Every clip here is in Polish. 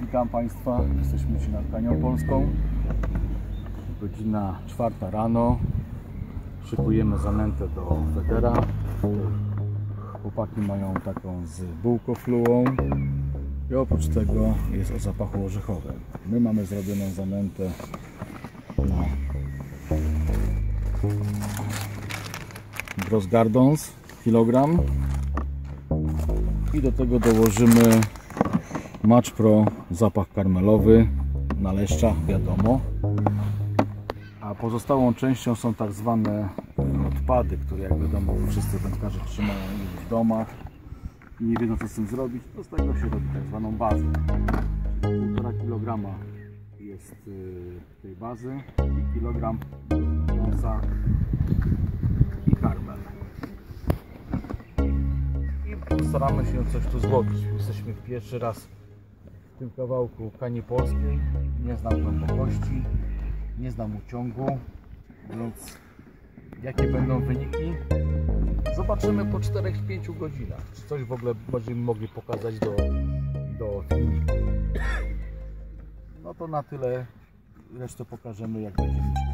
Witam Państwa, jesteśmy dzisiaj nad Kanią Polską. Godzina czwarta rano. Szykujemy zanętę do Federa. Chłopaki mają taką z bułkofluą. I oprócz tego jest o zapachu orzechowym. My mamy zrobioną zanętę na Gross Gardens kilogram i do tego dołożymy Match Pro zapach karmelowy na leszcza, wiadomo. A pozostałą częścią są tak zwane odpady, które jak wiadomo wszyscy wędkarze trzymają w domach i nie wiedzą co z tym zrobić, to z tego się robi tak zwaną bazę. 1,5 kg jest y, tej bazy i kilogram mięsa i karmel. I staramy się coś tu złowić. Jesteśmy pierwszy raz w tym kawałku kani polskiej. Nie znam głębokości nie znam uciągu więc jakie będą wyniki? Zobaczymy po 4-5 godzinach czy coś w ogóle będziemy mogli pokazać do, do filmiku no to na tyle. Resztę pokażemy jak będziemy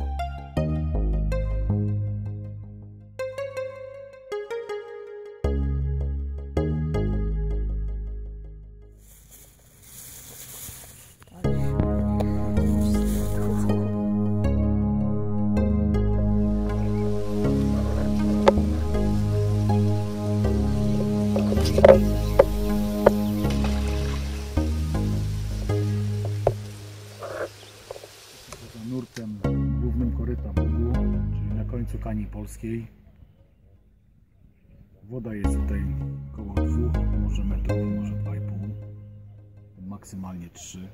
nurtem głównym koryta Bugu, czyli na końcu kani polskiej. Woda jest tutaj około 2, może metrów, może 2,5, maksymalnie 3.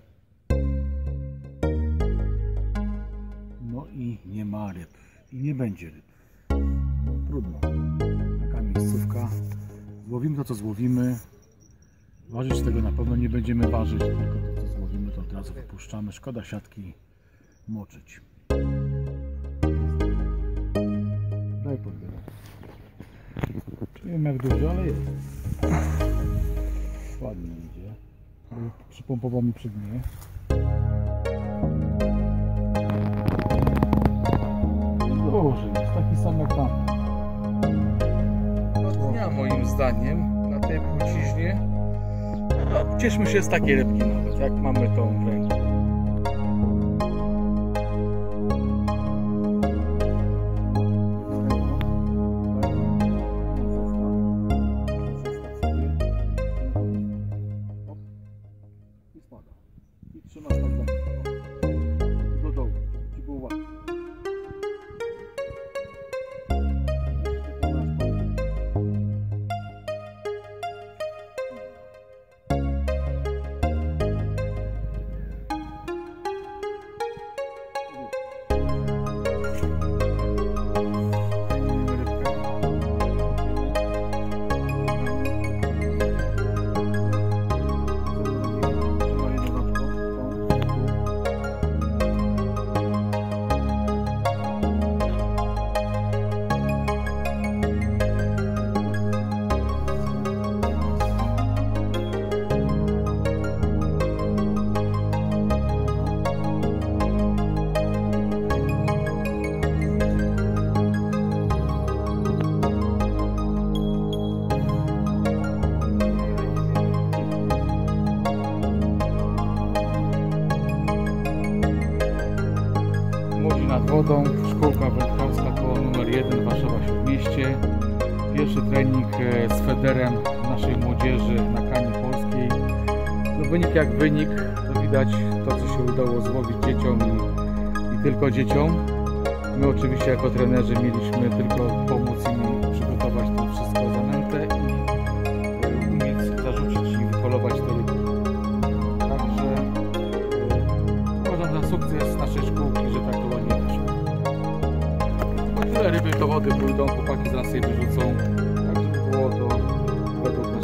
No i nie ma ryb i nie będzie ryb. No trudno. Złowimy to co złowimy. Ważyć tego na pewno nie będziemy ważyć, tylko to co złowimy to od razu wypuszczamy. Szkoda siatki moczyć. Daj podbierać. Nie wiem jak dużo, ale jest. Ładnie idzie. Przypompował mi przy dnie. Duży jest, taki sam jak tam. Moim zdaniem na tej płciźnie. No, cieszmy się z takiej rybki nawet, jak mamy tą w. nad wodą, szkółka wędkarska koło numer 1 Warszawa Śródmieście. Pierwszy trening e, z Federem naszej młodzieży na kanie polskiej. No wynik jak wynik, to widać to co się udało złowić dzieciom i, i tylko dzieciom. My oczywiście jako trenerzy mieliśmy tylko pomóc im przygotować to wszystko zanętę i e, umieć zarzucić i wypolować te ryby. Także e, uważam za sukces naszej szkółki, że tak to ryby do wody pójdą, chłopaki zaraz je wyrzucą. Tak żeby było to według